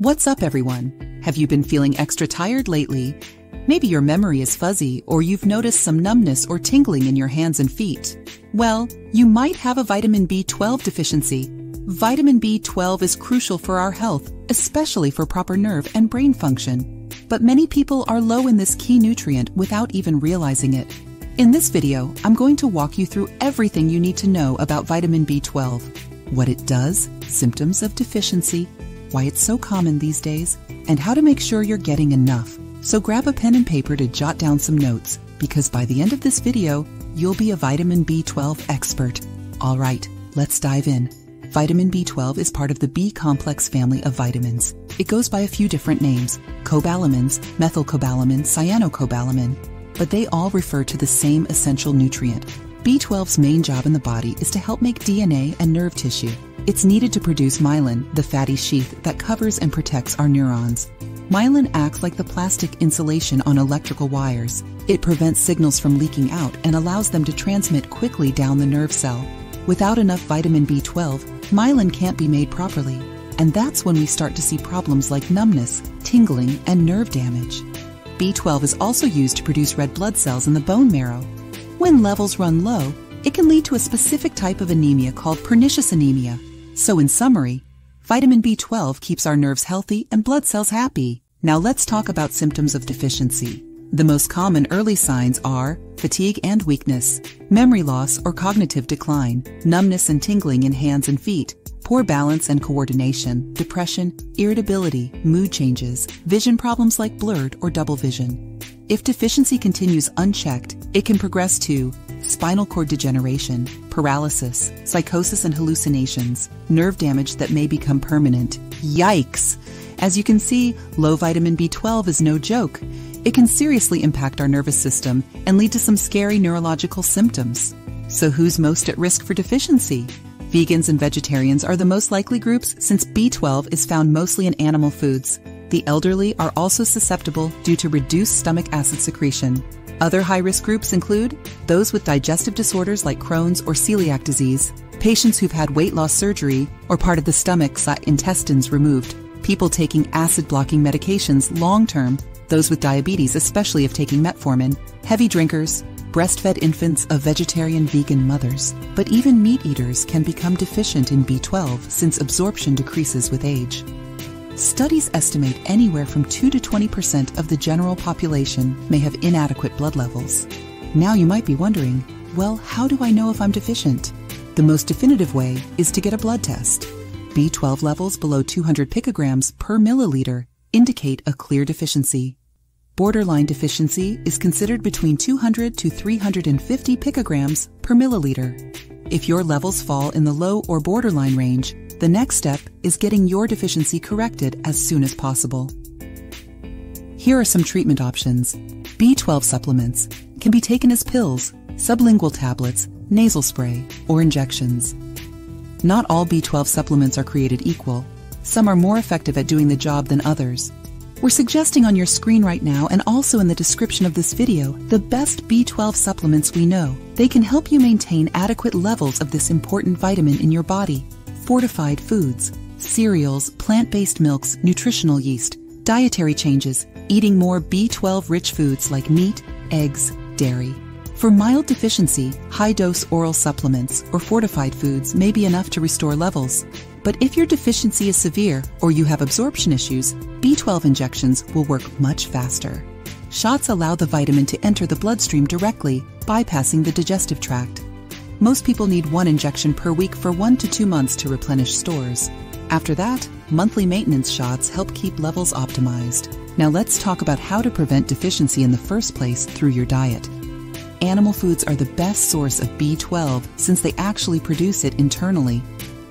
What's up, everyone? Have you been feeling extra tired lately? Maybe your memory is fuzzy or you've noticed some numbness or tingling in your hands and feet. Well, you might have a vitamin B12 deficiency. Vitamin B12 is crucial for our health, especially for proper nerve and brain function. But many people are low in this key nutrient without even realizing it. In this video, I'm going to walk you through everything you need to know about vitamin B12, what it does, symptoms of deficiency, why it's so common these days, and how to make sure you're getting enough. So grab a pen and paper to jot down some notes, because by the end of this video, you'll be a vitamin B12 expert. All right, let's dive in. Vitamin B12 is part of the B complex family of vitamins. It goes by a few different names cobalamins, methylcobalamin, cyanocobalamin, but they all refer to the same essential nutrient. B12's main job in the body is to help make DNA and nerve tissue. It's needed to produce myelin, the fatty sheath that covers and protects our neurons. Myelin acts like the plastic insulation on electrical wires. It prevents signals from leaking out and allows them to transmit quickly down the nerve cell. Without enough vitamin B12, myelin can't be made properly, and that's when we start to see problems like numbness, tingling, and nerve damage. B12 is also used to produce red blood cells in the bone marrow. When levels run low, it can lead to a specific type of anemia called pernicious anemia, so, in summary, vitamin B12 keeps our nerves healthy and blood cells happy. Now, let's talk about symptoms of deficiency. The most common early signs are fatigue and weakness, memory loss or cognitive decline, numbness and tingling in hands and feet, poor balance and coordination, depression, irritability, mood changes, vision problems like blurred or double vision. If deficiency continues unchecked, it can progress to spinal cord degeneration, paralysis, psychosis and hallucinations, nerve damage that may become permanent. Yikes! As you can see, low vitamin B12 is no joke. It can seriously impact our nervous system and lead to some scary neurological symptoms. So who's most at risk for deficiency? Vegans and vegetarians are the most likely groups since B12 is found mostly in animal foods. The elderly are also susceptible due to reduced stomach acid secretion. Other high risk groups include those with digestive disorders like Crohn's or celiac disease, patients who've had weight loss surgery or part of the stomach's intestines removed, people taking acid blocking medications long term, those with diabetes, especially if taking metformin, heavy drinkers, breastfed infants of vegetarian vegan mothers. But even meat eaters can become deficient in B12 since absorption decreases with age. Studies estimate anywhere from 2 to 20% of the general population may have inadequate blood levels. Now you might be wondering, well, how do I know if I'm deficient? The most definitive way is to get a blood test. B12 levels below 200 picograms per milliliter indicate a clear deficiency. Borderline deficiency is considered between 200 to 350 picograms per milliliter. If your levels fall in the low or borderline range, the next step is getting your deficiency corrected as soon as possible. Here are some treatment options. B12 supplements can be taken as pills, sublingual tablets, nasal spray, or injections. Not all B12 supplements are created equal. Some are more effective at doing the job than others. We're suggesting on your screen right now and also in the description of this video the best B12 supplements we know. They can help you maintain adequate levels of this important vitamin in your body fortified foods, cereals, plant based milks, nutritional yeast, dietary changes, eating more B12 rich foods like meat, eggs, dairy. For mild deficiency, high dose oral supplements or fortified foods may be enough to restore levels. But if your deficiency is severe or you have absorption issues, B12 injections will work much faster. Shots allow the vitamin to enter the bloodstream directly, bypassing the digestive tract. Most people need one injection per week for one to two months to replenish stores. After that, monthly maintenance shots help keep levels optimized. Now let's talk about how to prevent deficiency in the first place through your diet. Animal foods are the best source of B12 since they actually produce it internally.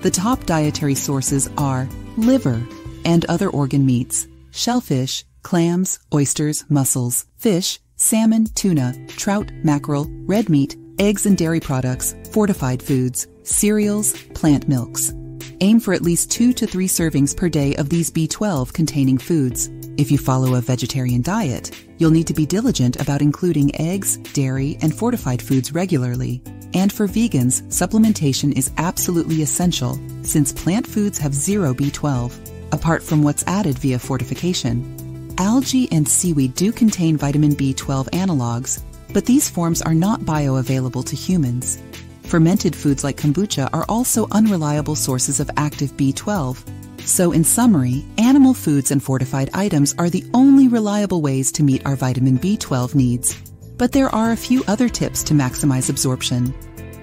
The top dietary sources are liver and other organ meats, shellfish, clams, oysters, mussels, fish, salmon, tuna, trout, mackerel, red meat, eggs and dairy products, fortified foods, cereals, plant milks. Aim for at least two to three servings per day of these B12 containing foods. If you follow a vegetarian diet, you'll need to be diligent about including eggs, dairy, and fortified foods regularly. And for vegans, supplementation is absolutely essential since plant foods have zero B12. apart from what's added via fortification. Algae and seaweed do contain vitamin B12 analogs, but these forms are not bioavailable to humans. Fermented foods like kombucha are also unreliable sources of active B12. So, in summary, animal foods and fortified items are the only reliable ways to meet our vitamin B12 needs. But there are a few other tips to maximize absorption.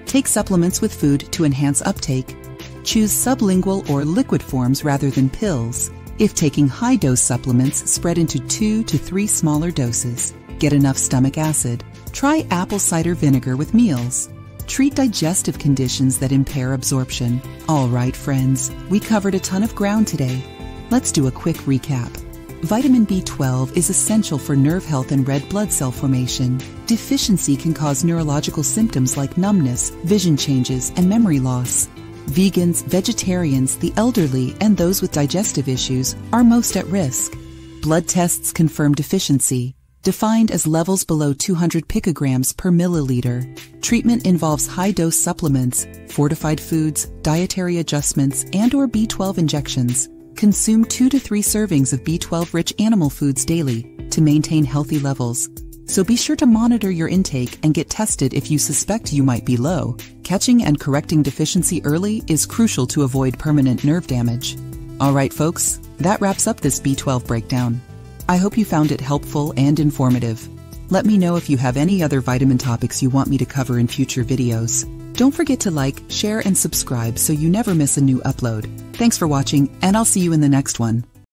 Take supplements with food to enhance uptake. Choose sublingual or liquid forms rather than pills. If taking high dose supplements, spread into two to three smaller doses. Get enough stomach acid. Try apple cider vinegar with meals. Treat digestive conditions that impair absorption. All right, friends, we covered a ton of ground today. Let's do a quick recap. Vitamin B12 is essential for nerve health and red blood cell formation. Deficiency can cause neurological symptoms like numbness, vision changes, and memory loss. Vegans, vegetarians, the elderly, and those with digestive issues are most at risk. Blood tests confirm deficiency, defined as levels below 200 picograms per milliliter. Treatment involves high-dose supplements, fortified foods, dietary adjustments, and or B12 injections. Consume 2 to 3 servings of B12-rich animal foods daily to maintain healthy levels. So be sure to monitor your intake and get tested if you suspect you might be low. Catching and correcting deficiency early is crucial to avoid permanent nerve damage. All right, folks, that wraps up this B12 breakdown. I hope you found it helpful and informative. Let me know if you have any other vitamin topics you want me to cover in future videos. Don't forget to like, share, and subscribe so you never miss a new upload. Thanks for watching, and I'll see you in the next one.